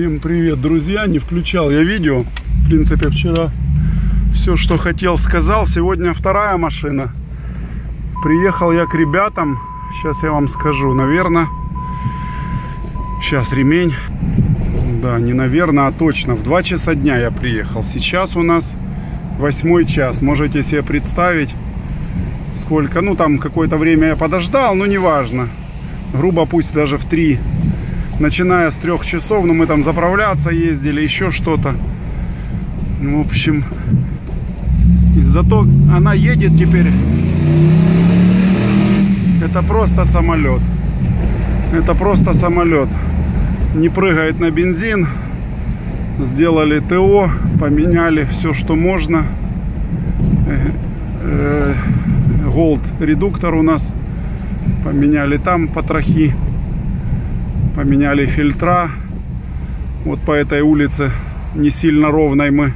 Всем привет, друзья! Не включал я видео. В принципе, вчера все, что хотел, сказал. Сегодня вторая машина. Приехал я к ребятам. Сейчас я вам скажу. Наверное, сейчас ремень. Да, не наверное, а точно. В 2 часа дня я приехал. Сейчас у нас восьмой час. Можете себе представить, сколько. Ну, там какое-то время я подождал, но неважно. Грубо пусть даже в 3 начиная с трех часов, но мы там заправляться ездили, еще что-то. Ну, в общем, зато она едет теперь. Это просто самолет. Это просто самолет. Не прыгает на бензин. Сделали ТО, поменяли все, что можно. Голд э, редуктор у нас. Поменяли там потрохи поменяли фильтра. Вот по этой улице не сильно ровной мы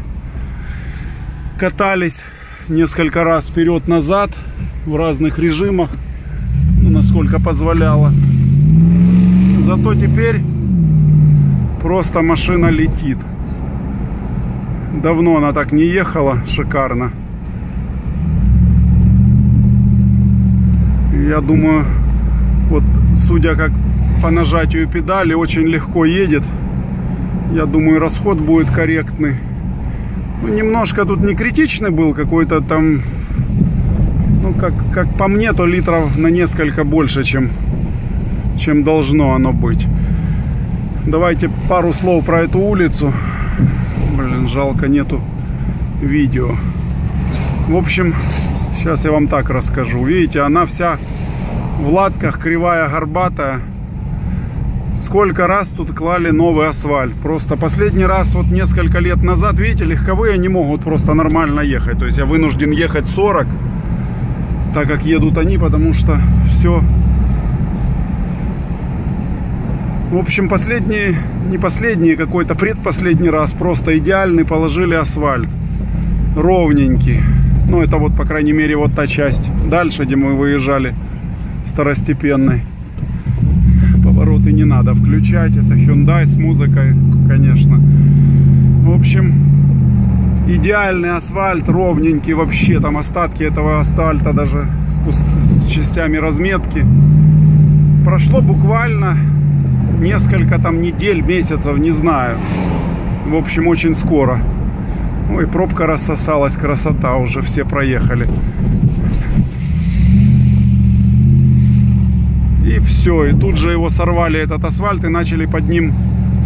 катались несколько раз вперед-назад в разных режимах, ну, насколько позволяло. Зато теперь просто машина летит. Давно она так не ехала, шикарно. Я думаю, вот судя как по нажатию педали очень легко едет. Я думаю, расход будет корректный. Ну, немножко тут не критичный был, какой-то там, ну, как, как по мне, то литров на несколько больше, чем, чем должно оно быть. Давайте пару слов про эту улицу. Блин, жалко нету видео. В общем, сейчас я вам так расскажу. Видите, она вся в латках, кривая, горбатая сколько раз тут клали новый асфальт. Просто последний раз, вот несколько лет назад, видите, легковые не могут просто нормально ехать. То есть я вынужден ехать 40, так как едут они, потому что все... В общем, последний, не последний, какой-то предпоследний раз просто идеальный положили асфальт. Ровненький. Ну, это вот, по крайней мере, вот та часть. Дальше, где мы выезжали, второстепенной надо включать. Это Hyundai с музыкой, конечно. В общем, идеальный асфальт, ровненький вообще. Там остатки этого асфальта даже с, с частями разметки. Прошло буквально несколько там недель, месяцев, не знаю. В общем, очень скоро. Ой, пробка рассосалась, красота, уже все проехали. И все, и тут же его сорвали, этот асфальт, и начали под ним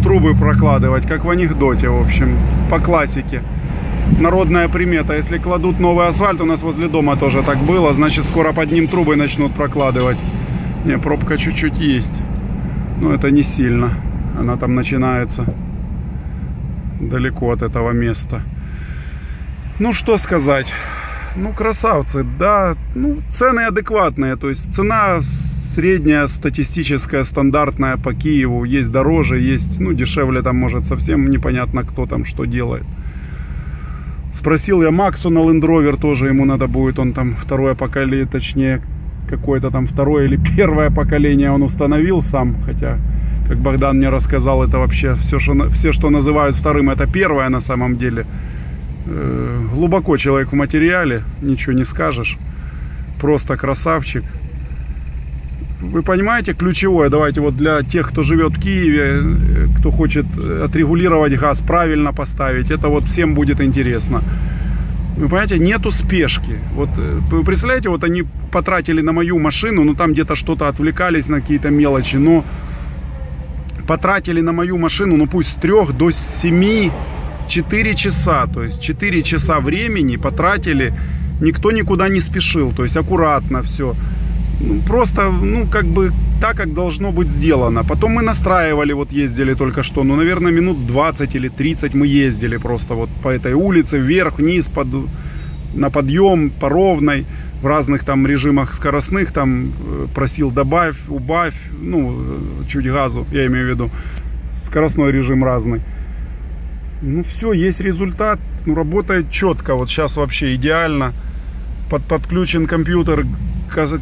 трубы прокладывать, как в анекдоте, в общем, по классике. Народная примета, если кладут новый асфальт, у нас возле дома тоже так было, значит скоро под ним трубы начнут прокладывать. Не, пробка чуть-чуть есть, но это не сильно, она там начинается далеко от этого места. Ну, что сказать. Ну, красавцы, да, ну, цены адекватные, то есть цена средняя статистическая, стандартная по Киеву. Есть дороже, есть, ну, дешевле там может совсем непонятно, кто там что делает. Спросил я Максу на Land Rover, тоже ему надо будет, он там второе поколение, точнее, какое-то там второе или первое поколение он установил сам, хотя, как Богдан мне рассказал, это вообще все, что, все, что называют вторым, это первое на самом деле. Э, глубоко человек в материале, ничего не скажешь. Просто красавчик вы понимаете, ключевое, давайте вот для тех, кто живет в Киеве, э, кто хочет отрегулировать газ, правильно поставить, это вот всем будет интересно. Вы понимаете, нету спешки. Вот э, вы представляете, вот они потратили на мою машину, ну там где-то что-то отвлекались на какие-то мелочи, но потратили на мою машину, ну пусть с 3 до 7, 4 часа, то есть 4 часа времени потратили, никто никуда не спешил, то есть аккуратно все просто, ну, как бы так, как должно быть сделано. Потом мы настраивали, вот ездили только что, ну, наверное, минут 20 или 30 мы ездили просто вот по этой улице, вверх, вниз, под, на подъем, по ровной, в разных там режимах скоростных, там э, просил добавь, убавь, ну, э, чуть газу, я имею в виду, скоростной режим разный. Ну, все, есть результат, ну, работает четко, вот сейчас вообще идеально. Под, подключен компьютер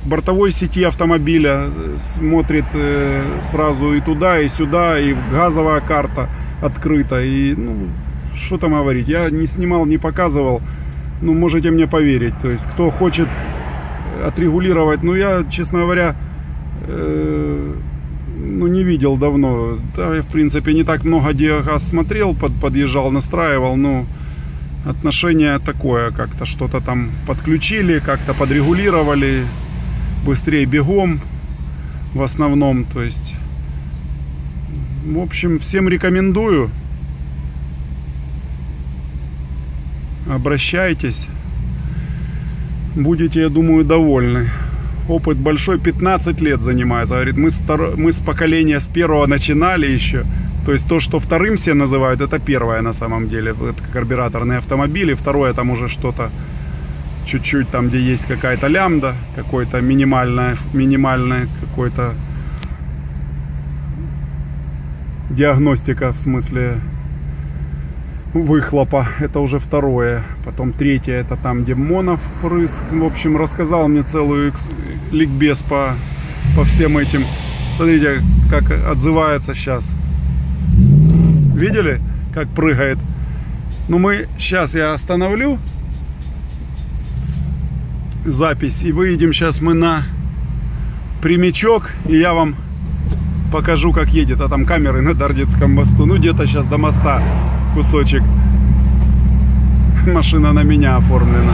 бортовой сети автомобиля, смотрит э, сразу и туда, и сюда, и газовая карта. открыто. И, ну, что там говорить, я не снимал, не показывал, ну, можете мне поверить. То есть, кто хочет отрегулировать, ну, я, честно говоря, э, ну, не видел давно. Да, в принципе, не так много диагаз смотрел, под, подъезжал, настраивал, но отношение такое, как-то что-то там подключили, как-то подрегулировали, быстрее бегом в основном, то есть, в общем, всем рекомендую. Обращайтесь. Будете, я думаю, довольны. Опыт большой, 15 лет занимается. Говорит, мы с, мы с поколения с первого начинали еще. То есть то, что вторым все называют, это первое на самом деле. Это карбюраторные автомобили. Второе там уже что-то чуть-чуть там, где есть какая-то лямда, какой-то минимальная, минимальная какой-то диагностика в смысле выхлопа. Это уже второе. Потом третье, это там, где монов прыск. В общем, рассказал мне целую ликбез по, по всем этим. Смотрите, как отзывается сейчас. Видели, как прыгает? Ну, мы сейчас я остановлю запись и выйдем сейчас мы на прямичок и я вам покажу как едет. А там камеры на Дардицком мосту. Ну где-то сейчас до моста кусочек. Машина на меня оформлена.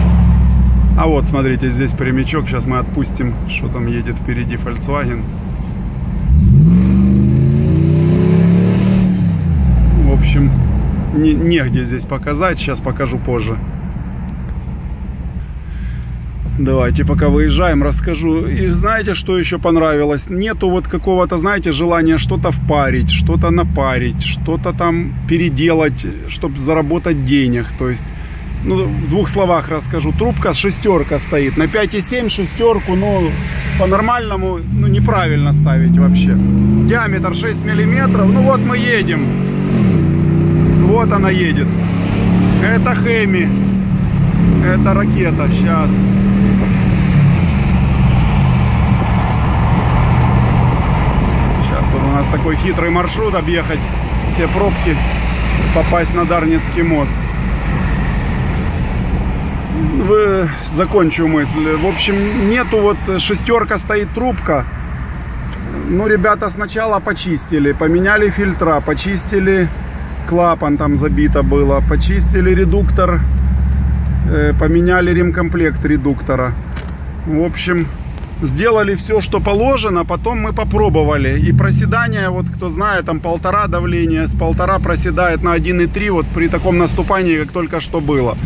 А вот смотрите здесь прямичок. Сейчас мы отпустим что там едет впереди Volkswagen в общем не, негде здесь показать сейчас покажу позже Давайте, пока выезжаем, расскажу. И знаете, что еще понравилось? Нету вот какого-то, знаете, желания что-то впарить, что-то напарить, что-то там переделать, чтобы заработать денег. То есть, ну, в двух словах расскажу. Трубка шестерка стоит. На 5,7 шестерку, ну, по-нормальному, ну, неправильно ставить вообще. Диаметр 6 миллиметров. Ну, вот мы едем. Вот она едет. Это Хэми. Это ракета. Сейчас. у нас такой хитрый маршрут объехать все пробки, попасть на Дарницкий мост. Закончу мысль. В общем, нету вот шестерка стоит трубка. Ну, ребята сначала почистили, поменяли фильтра, почистили клапан, там забито было, почистили редуктор, э, поменяли ремкомплект редуктора. В общем, сделали все, что положено, потом мы попробовали. И проседание, вот кто знает, там полтора давления, с полтора проседает на 1,3 вот при таком наступании, как только что было.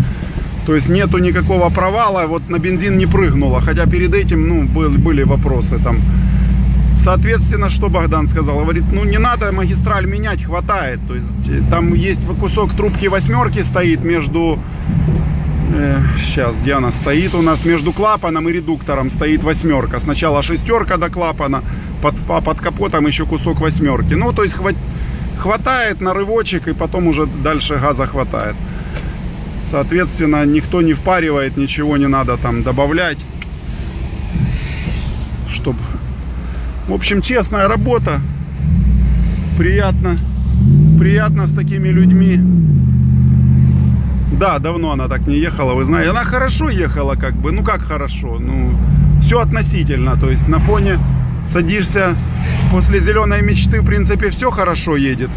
То есть нету никакого провала, вот на бензин не прыгнуло, хотя перед этим, ну, были, были вопросы там. Соответственно, что Богдан сказал? Говорит, ну не надо магистраль менять, хватает. То есть э, там есть кусок трубки восьмерки стоит между сейчас, где она стоит у нас? Между клапаном и редуктором стоит восьмерка. Сначала шестерка до клапана, под, а под капотом еще кусок восьмерки. Ну, то есть хват, хватает на рывочек и потом уже дальше газа хватает. Соответственно, никто не впаривает, ничего не надо там добавлять. Чтоб... В общем, честная работа. Приятно. Приятно с такими людьми. Да, давно она так не ехала, вы знаете. Она хорошо ехала, как бы. Ну, как хорошо? Ну, все относительно. То есть на фоне садишься после зеленой мечты, в принципе, все хорошо едет.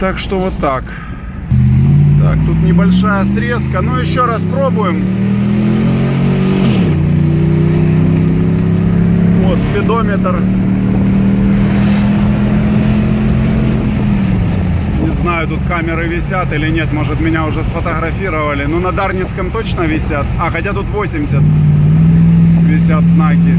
Так что вот так. Так, тут небольшая срезка. Ну, еще раз пробуем. Спидометр знаю, тут камеры висят или нет. Может, меня уже сфотографировали. Ну, на Дарницком точно висят. А, хотя тут 80 висят знаки.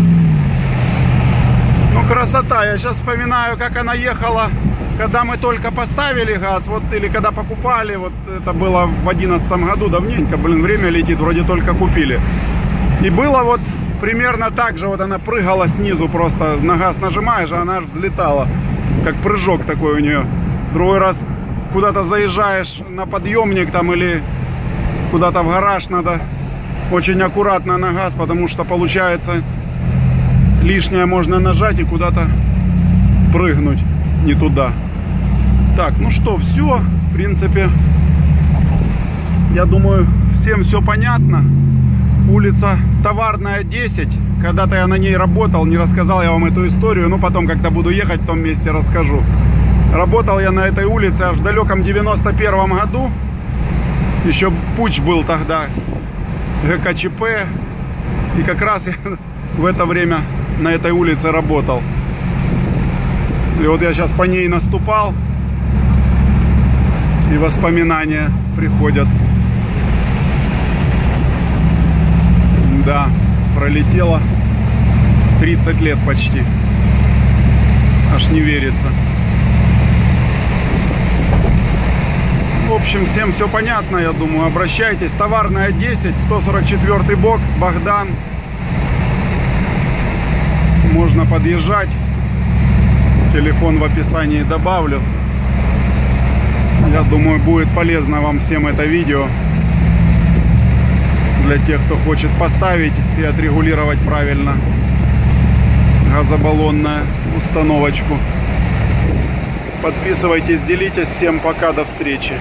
Ну, красота. Я сейчас вспоминаю, как она ехала, когда мы только поставили газ. Вот, или когда покупали. Вот это было в 2011 году. Давненько, блин, время летит. Вроде только купили. И было вот примерно так же. Вот она прыгала снизу просто. На газ нажимаешь, а она взлетала. Как прыжок такой у нее. Другой раз куда-то заезжаешь на подъемник там или куда-то в гараж, надо очень аккуратно на газ, потому что получается лишнее можно нажать и куда-то прыгнуть не туда. Так, ну что, все, в принципе, я думаю, всем все понятно. Улица Товарная 10. Когда-то я на ней работал, не рассказал я вам эту историю, но потом как-то буду ехать в том месте, расскажу. Работал я на этой улице аж в далеком 91 году. Еще путь был тогда, ГКЧП. И как раз я в это время на этой улице работал. И вот я сейчас по ней наступал. И воспоминания приходят. Да, пролетело 30 лет почти. Аж не верится. В общем, всем все понятно, я думаю. Обращайтесь. Товарная 10, 144 бокс, Богдан. Можно подъезжать. Телефон в описании добавлю. Я думаю, будет полезно вам всем это видео. Для тех, кто хочет поставить и отрегулировать правильно газобаллонную установочку. Подписывайтесь, делитесь. Всем пока, до встречи.